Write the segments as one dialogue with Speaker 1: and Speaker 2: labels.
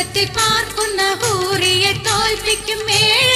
Speaker 1: നെറ്റി പാർക്കുന്ന ഹൂറിയെ തോൽപ്പിക്കും മേൽ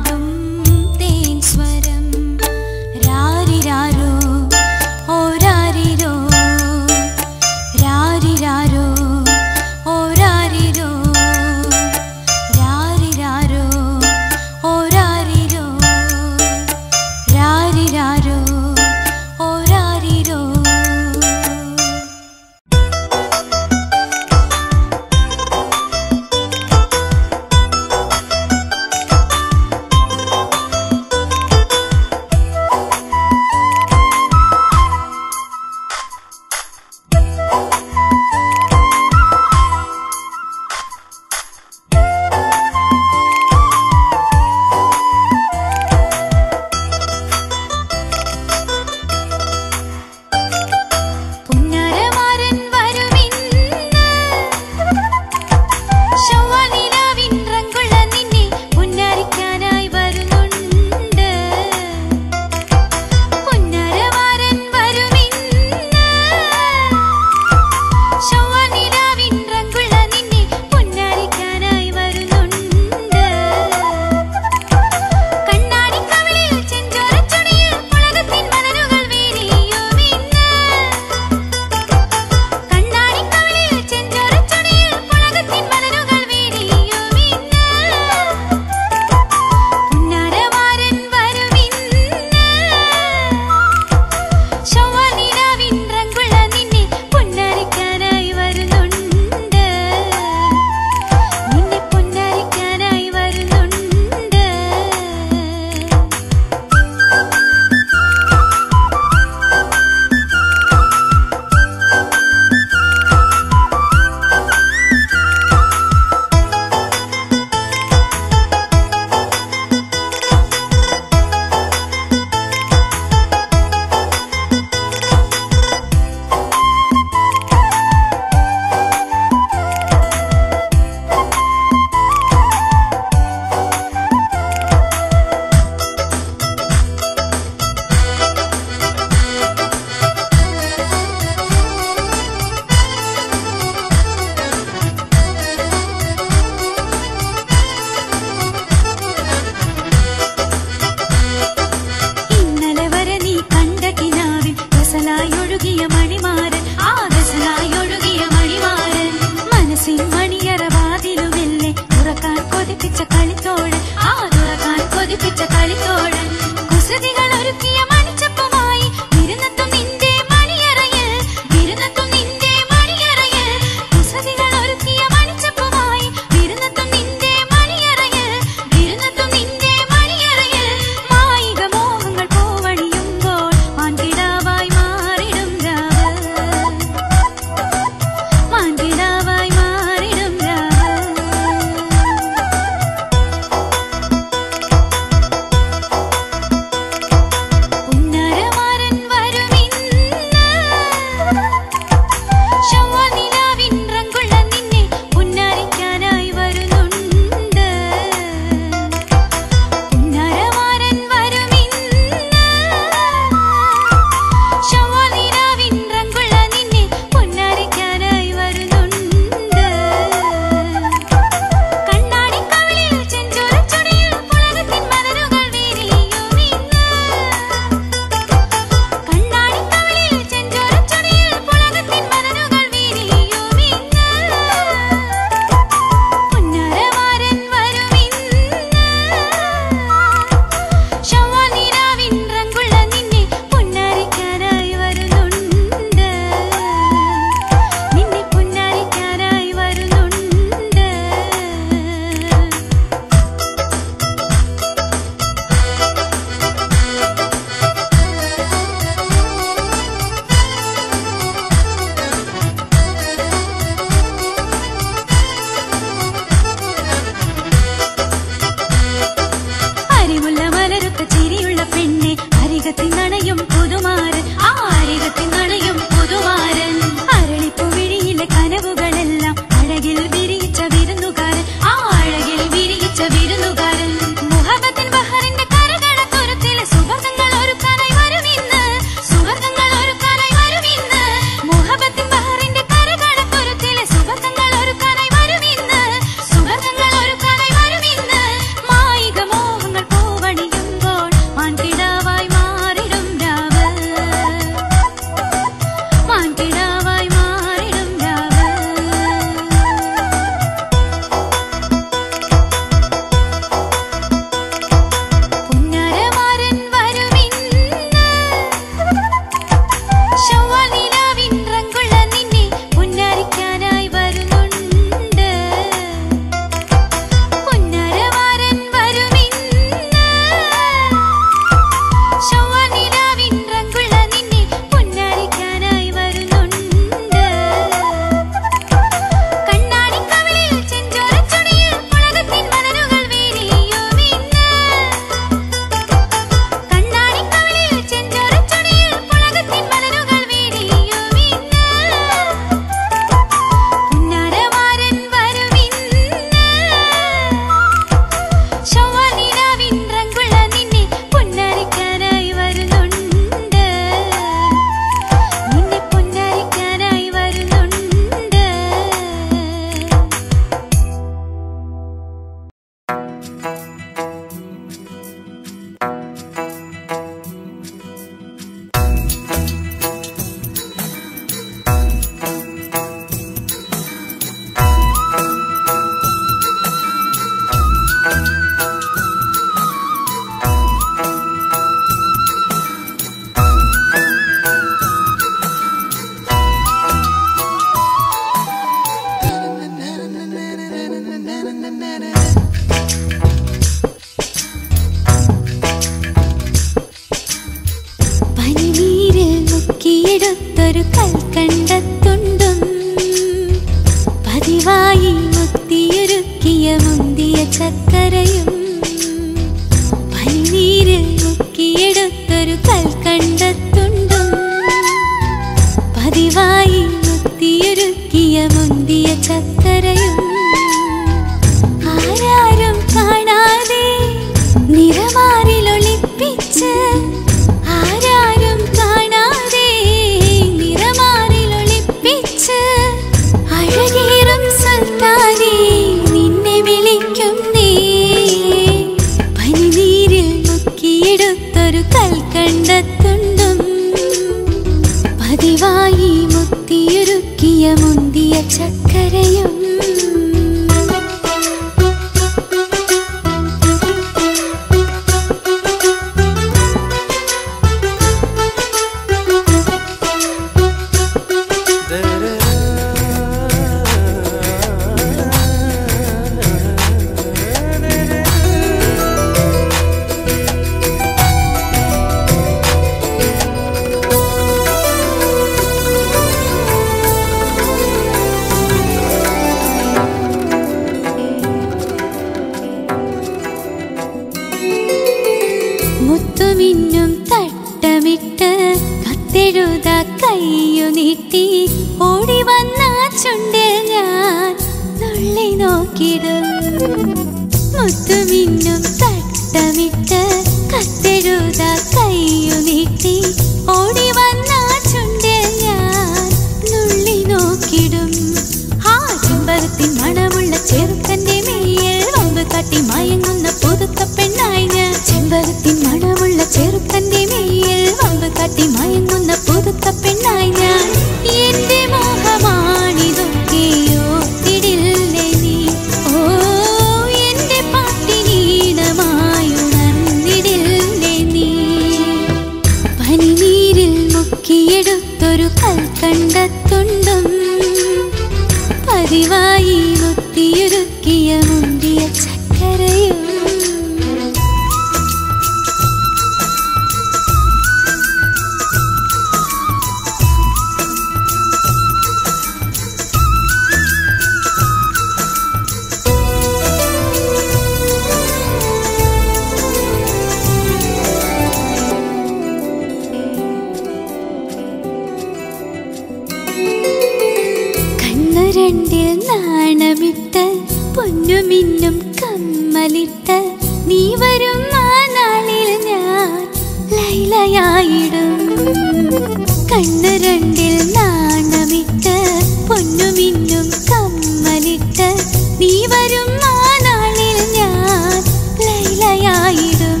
Speaker 1: ആയിടും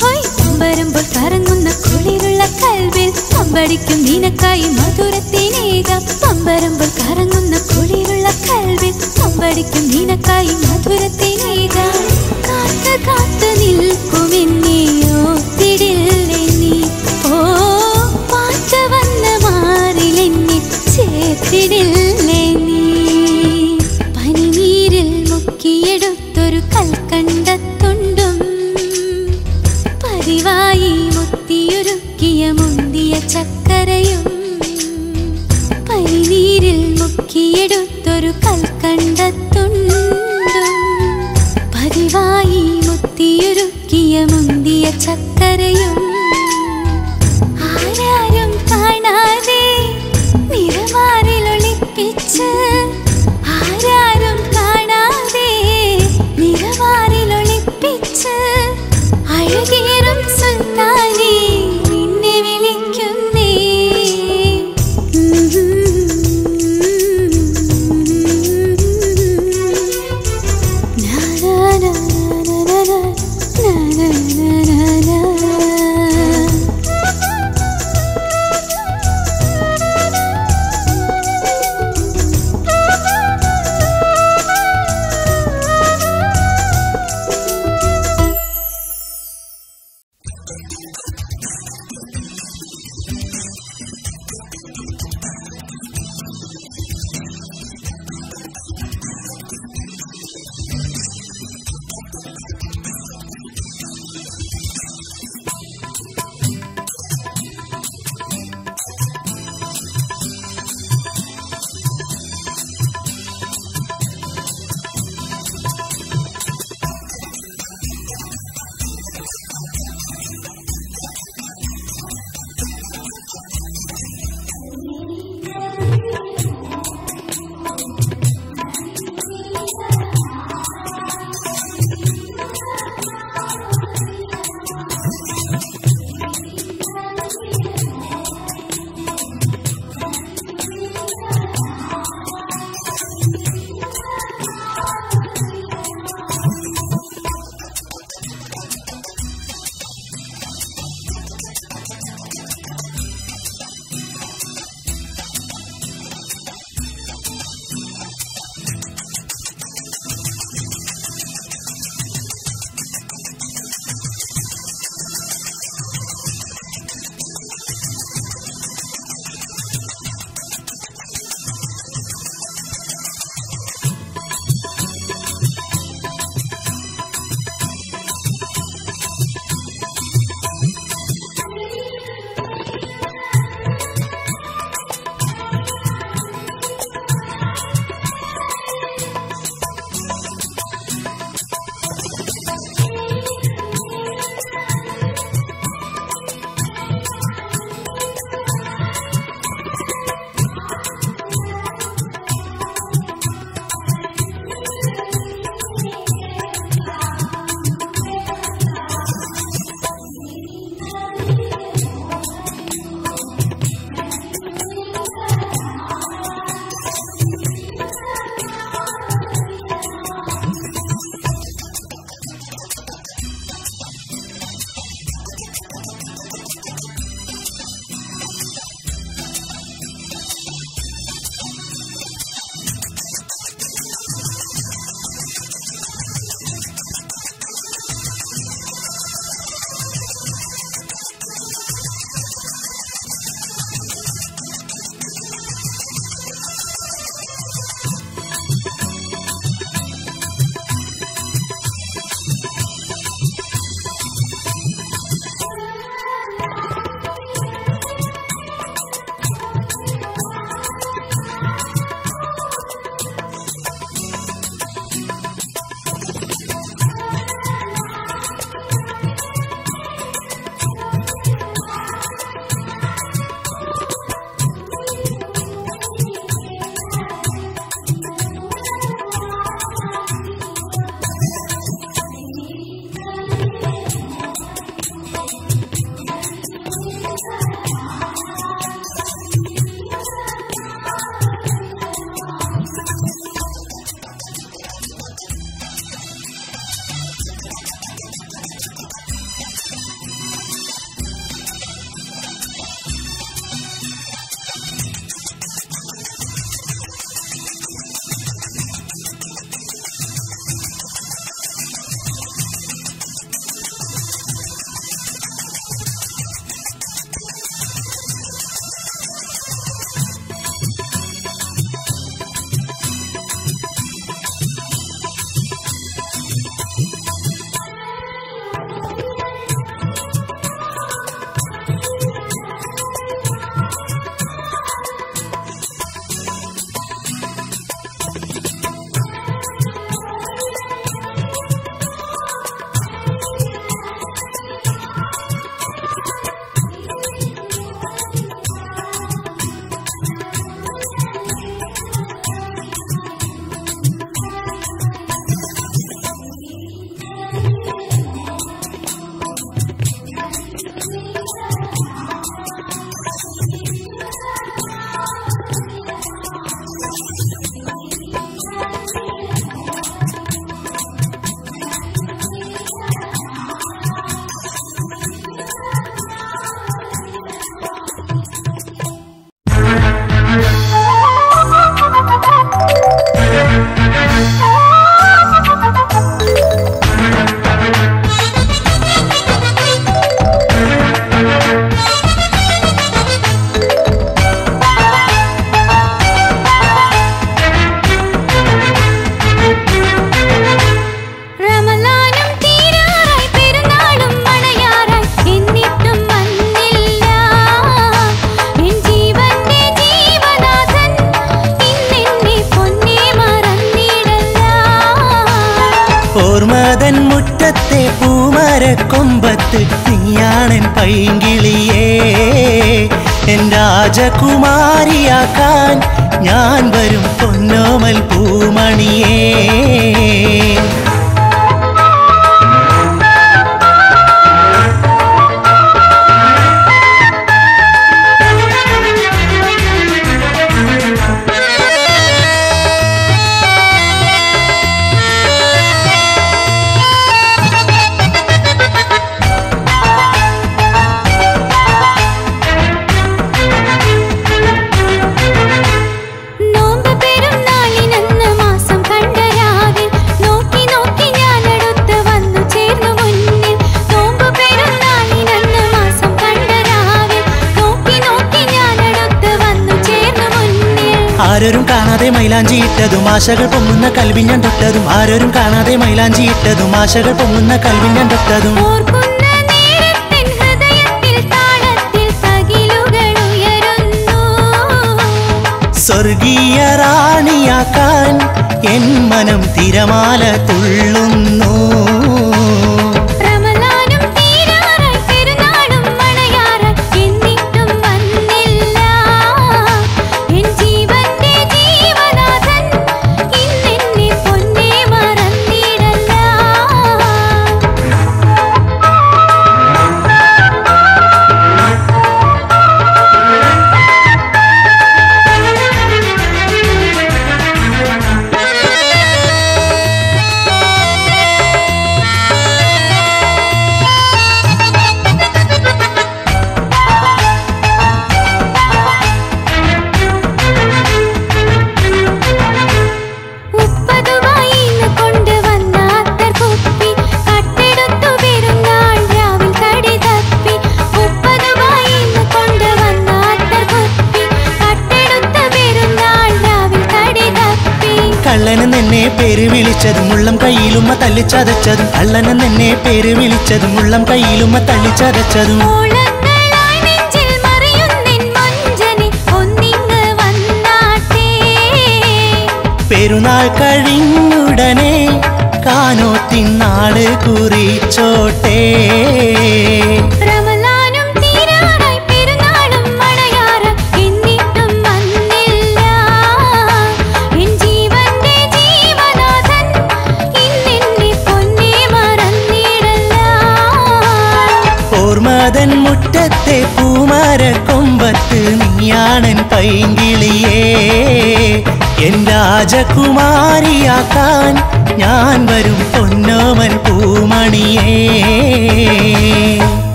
Speaker 1: ഹോയ് വരുമ്പോൾ കറങ്ങുന്ന കുളിരുള്ള കൽവിൽ പമ്പടിക്കും നിനക്കായി മധുരത്തിനേകം പമ്പരുമ്പോൾ കറങ്ങുന്ന കുളിരുള്ള കൽവിൽ പമ്പടിക്കും നിനക്കായി മധുരത്തിനേകം കാത്ത് കാത്ത് നിൽക്കുമെന്നെയോ തിടില്ലേ നീ ഓ പാച്ച വന്ന് മാറിലെന്നെ ചേർത്തിടില്ല